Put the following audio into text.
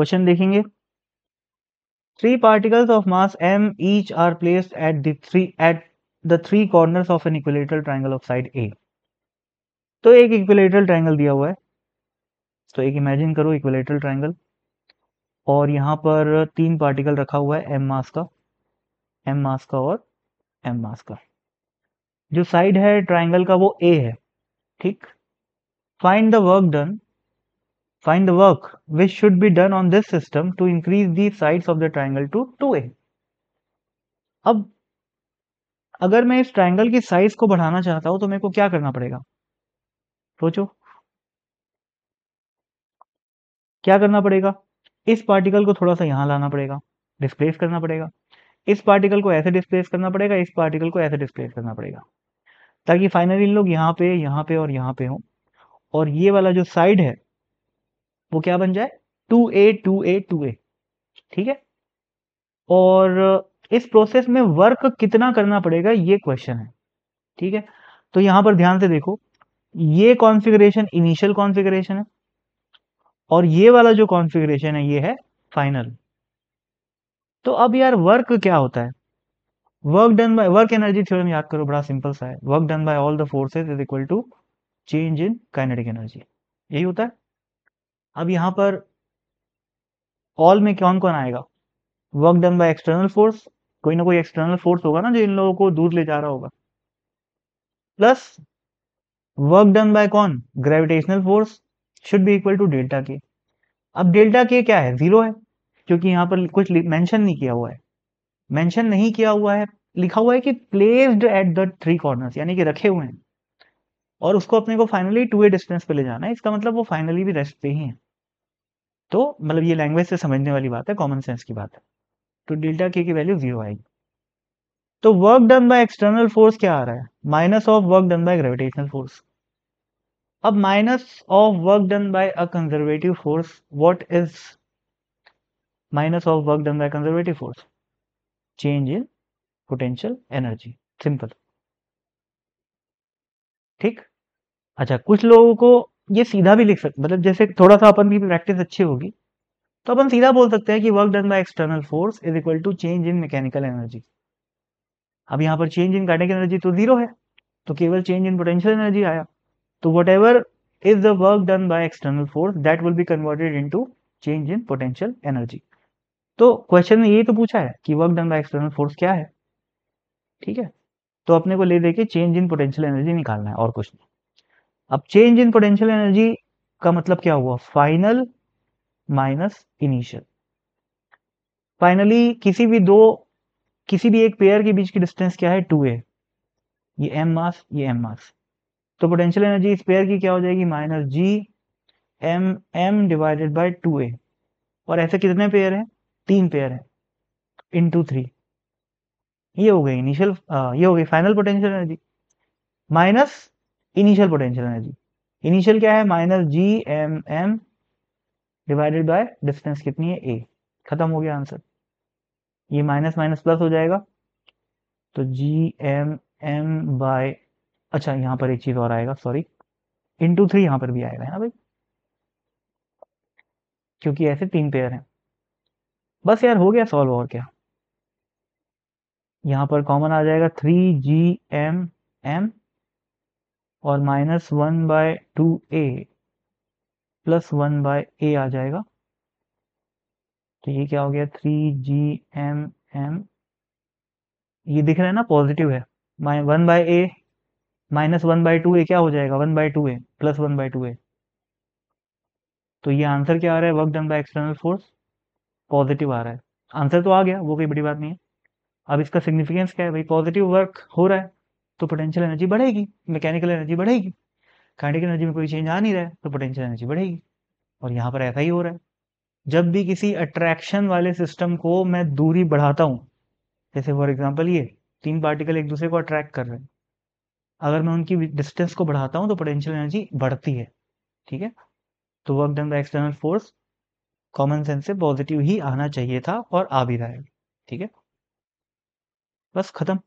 Question देखेंगे। Three particles of mass each are placed at the three, at the three corners of an equilateral triangle of side a. तो एक equilateral triangle दिया हुआ है। तो एक इमेजिन करो इक्विलेटरल ट्रायंगल और यहाँ पर तीन पार्टिकल रखा हुआ है एम मास का। एम मास का और एम मास का। जो साइड है ट्रायंगल का वो ए है। ठीक? Find the work done the work which should be done on this system to increase the sides of the triangle to two A अब, अगर मैं इस ट्रायंगल की साइज़ को बढ़ाना चाहता हूँ तो मेरे को क्या करना पड़ेगा? सोचो। क्या करना पड़ेगा? इस पार्टिकल को थोड़ा सा यहाँ लाना पड़ेगा। डिस्प्लेस करना पड़ेगा। इस पार्टिकल को ऐसे डिस्प्लेस करना पड़ेगा, इस पार्टिकल को ऐसे डिस्प्लेस करना पड़ेगा। ताकि फाइनली इन लोग यहाँ पे यहाँ पे और यहाँ पे हो। और ये वाला जो साइड है वो क्या बन जाए? Two A two A two A. ठीक है? और इस प्रोसेस में वर्क कितना करना पड़ेगा, ये क्वेश्चन है। ठीक है? तो यहाँ पर ध्यान से देखो, ये कॉन्फ़िगरेशन इनिशियल कॉन्फ़िगरेशन है और ये वाला जो कॉन्फ़िगरेशन है, ये है फाइनल तो अब यार वर्क क्या होता है? Work done by work energy theorem याद करो, बड़ा सिंपल सा है। Work done by all the forces is equal to change in kinetic energy यही होता है? अब यहाँ पर ऑल में कौन कौन आएगा? Work done by external force कोई ना कोई एक्सटर्नल फोर्स होगा ना जो इन लोगों को दूर ले जा रहा होगा। प्लस वर्क डन बाय कौन? Gravitational force should be equal to delta K अब डेल्टा के क्या है? ज़ीरो है, क्योंकि यहाँ पर कुछ मेंशन नहीं किया हुआ है। मेंशन नहीं किया हुआ है, लिखा हुआ है कि placed at the three corners यानी कि रखे हुए हैं। और उसको अपने को फाइनली टू ए डिस्टेंस पे ले जाना है। इसका मतलब वो फाइनली भी रेस्ट पे ही है। तो मतलब ये लैंग्वेज से समझने वाली बात है कॉमन सेंस की बात है। तो डेल्टा के की वैल्यू ज़ीरो आएगी। तो work done by external force क्या आ रहा है? Minus of work done by gravitational force अब minus of work done by a conservative force what is minus of work done by conservative force change in potential energy simple ठीक? अच्छा कुछ लोगों को ये सीधा भी लिख सकते मतलब जैसे थोड़ा सा अपन की प्रैक्टिस अच्छी होगी तो अपन सीधा बोल सकते हैं कि work done by external force is equal to change in mechanical energy अब यहाँ पर चेंज इन काइनेटिक एनर्जी तो ज़ीरो है तो केवल चेंज इन पोटेंशियल एनर्जी आया तो whatever is the work done by external force that will be converted into change in potential energy तो क्वेश्चन में ये तो पूछा है कि work done by external force क्या है? ठीक है तो अपने को ले दे के चेंज इन पोटेंशियल एनर्जी निकालना है, और कुछ नहीं। अब चेंज इन पोटेंशियल एनर्जी का मतलब क्या हुआ? फाइनल माइनस इनिशियल फाइनली किसी भी दो, किसी भी एक पेयर के बीच की डिस्टेंस क्या है? टू ए ये एम मास ये एम मास तो पोटेंशियल एनर्जी इस पेयर की क्या हो जाएगी? Minus G M M divided by two A और ऐसे कितने पेयर हैं? तीन पेयर हैं. इन टू थ्री ये हो गई इनिशियल ये हो गई final potential energy minus initial potential energy. Initial क्या है? Minus G M M divided by distance कितनी है? ए। खत्म हो गया आंसर। ये माइनस माइनस प्लस हो जाएगा। तो जी एम एम बाय अच्छा यहाँ पर एक चीज़ और आएगा, सॉरी। इंटू थ्री यहाँ पर भी आएगा, है ना भाई? क्योंकि ऐसे तीन पेयर हैं। बस यार, हो गया सॉल्व और क्या? यहाँ पर कॉमन आ जाएगा थ्री जी एम एम और minus one by two A plus one by A आ जाएगा। तो ये क्या हो गया? थ्री जी एम एम ये दिख रहा है ना? पॉजिटिव है। One by a minus one by two a क्या हो जाएगा? One by two a plus one by two a तो ये आंसर क्या आ रहा है? Work done by external force positive आ रहा है। आंसर तो आ गया, वो कोई बड़ी बात नहीं है। अब इसका सिग्निफिकेंस क्या है? भाई पॉजिटिव वर्क हो रहा है। तो पोटेंशियल एनर्जी बढ़ेगी मैकेनिकल एनर्जी बढ़ेगी काइनेटिक एनर्जी में कोई चेंज आ नहीं रहा है तो पोटेंशियल एनर्जी बढ़ेगी। और यहाँ पर ऐसा ही हो रहा है। जब भी किसी अट्रैक्शन वाले सिस्टम को मैं दूरी बढ़ाता हूँ, जैसे फॉर एग्ज़ाम्पल ये, तीन पार्टिकल एक दूसरे को अट्रैक्ट कर रहे हैं, अगर मैं उनकी डिस्टेंस को बढ़ाता हूँ तो पोटेंशियल एनर्जी बढ़ती है, ठीक है? तो work done by external force common sense से पॉजिटिव ही आना चाहिए था और आ भी रहा है, ठीक है? बस खत्म।